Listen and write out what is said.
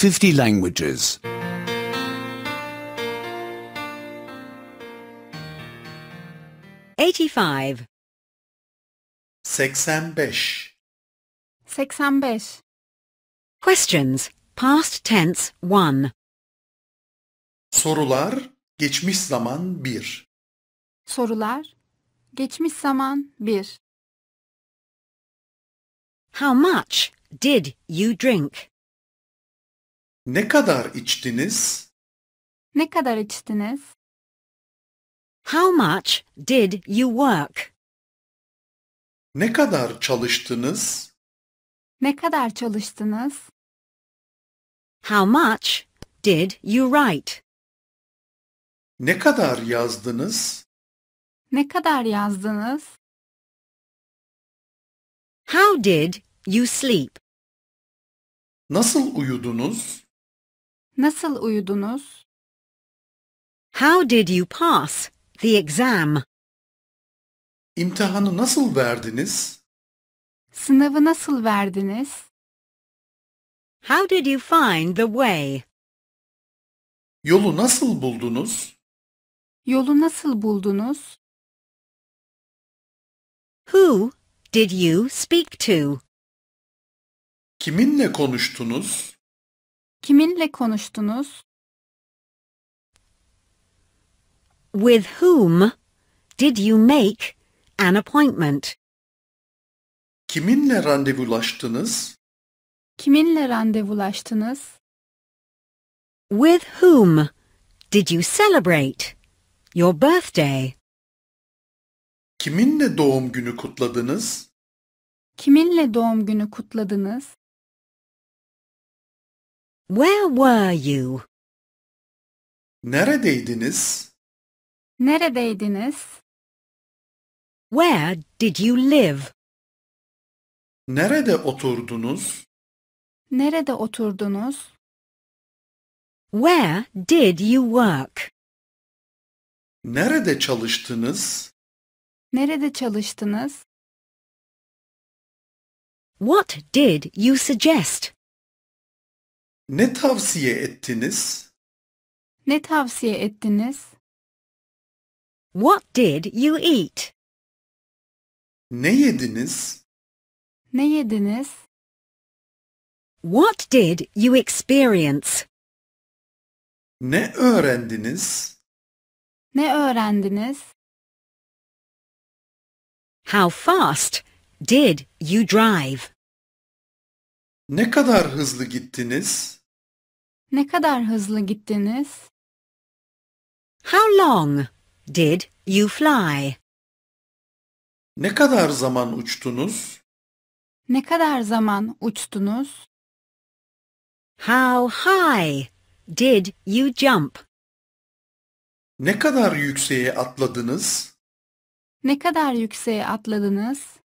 50 languages. 85. 85 85. Questions. Past tense 1. Sorular geçmiş zaman 1 Sorular. Geçmiş zaman 1. How much did you drink? Ne kadar içtiniz? Ne kadar içtiniz? How much did you work? Ne kadar çalıştınız? Ne kadar çalıştınız? How much did you write? Ne kadar yazdınız? Ne kadar yazdınız? How did you sleep? Nasıl uyudunuz? Nasıl uyudunuz? How did you pass the exam? İmtihanı nasıl verdiniz? Sınavı nasıl verdiniz? How did you find the way? Yolu nasıl buldunuz? Yolu nasıl buldunuz? Who did you speak to? Kiminle konuştunuz? Kiminle konuştunuz? With whom did you make an appointment? Kiminle randevulaştınız? Kiminle randevulaştınız? With whom did you celebrate your birthday? Kiminle doğum günü kutladınız? Kiminle doğum günü kutladınız? Where were you? Neredeydiniz? Neredeydiniz? Where did you live? Nerede oturdunuz? Nerede oturdunuz? Where did you work? Nerede çalıştınız? Nerede çalıştınız? What did you suggest? Ne tavsiye ettiniz? Ne tavsiye ettiniz? What did you eat? Ne yediniz? Ne yediniz? What did you experience? Ne öğrendiniz? Ne öğrendiniz? How fast did you drive? Ne kadar hızlı gittiniz? Ne kadar hızlı gittiniz? How long did you fly? Ne kadar zaman uçtunuz? Ne kadar zaman uçtunuz? How high did you jump? Ne kadar yükseğe atladınız? Ne kadar yükseğe atladınız?